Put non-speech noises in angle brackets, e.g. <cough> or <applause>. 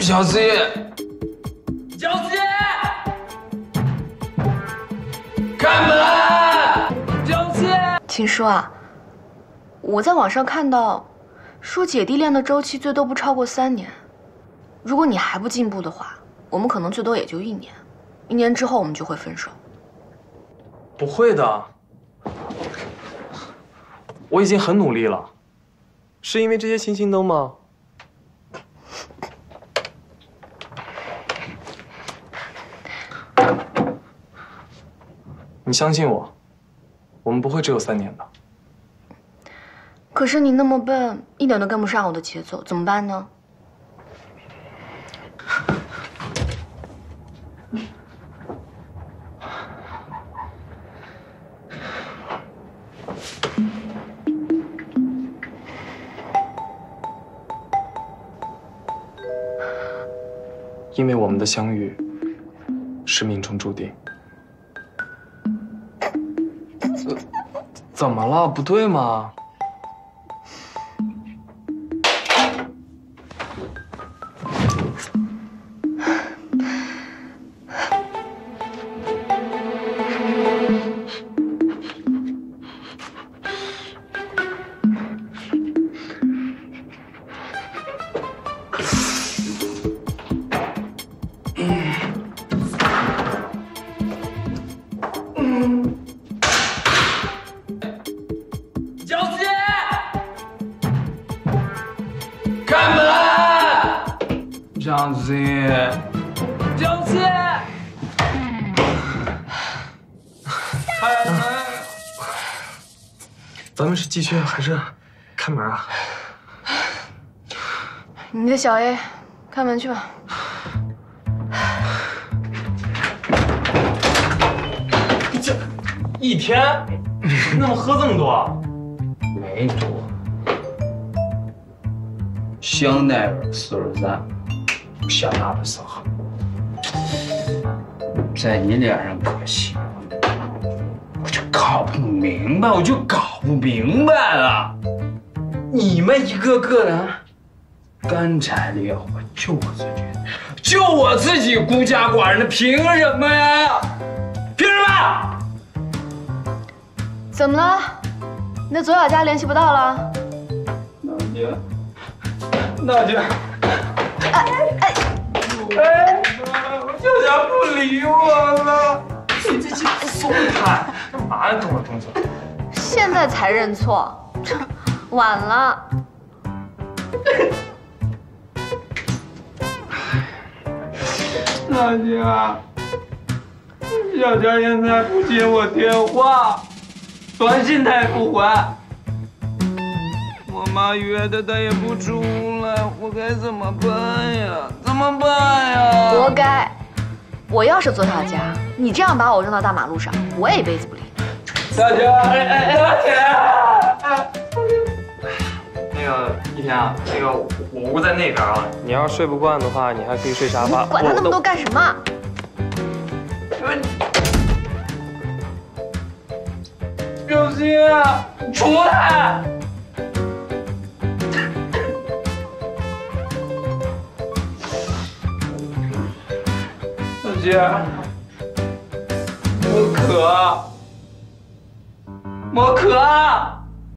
小七，小七，开门！小七，秦叔啊，我在网上看到，说姐弟恋的周期最多不超过三年。如果你还不进步的话，我们可能最多也就一年，一年之后我们就会分手。不会的，我已经很努力了。是因为这些星星灯吗？你相信我，我们不会只有三年的。可是你那么笨，一点都跟不上我的节奏，怎么办呢？因为我们的相遇是命中注定。呃 <laughs> 怎么了？不对吗？小小七，小七，开门！咱们是继续还是开门啊？你的小 A，开门去吧。这一天，你怎么喝这么多啊？没多，香奈儿四十三，想大的时候，在你脸上可惜了，我就搞不明白，我就搞不明白了，你们一个个的干柴烈火，就我自己，就我自己孤家寡人的，凭什么呀？凭什么？怎么了？你的左小佳联系不到了？娜姐，娜姐，哎哎哎，小佳不理我了。你这这松开，干嘛呀？动了动作。现在才认错，晚了。娜姐，小佳现在不接我电话，短信他也不回，我妈约的她也不出来，我该怎么办呀？怎么办呀？活该！我要是左小佳，你这样把我扔到大马路上，我也一辈子不理你。大姐，哎哎，大姐，哎，那个一天啊，那个我我屋在那边啊，你要睡不惯的话，你还可以睡沙发。管他那么多干什么？小新，出来！姐，我渴，我渴。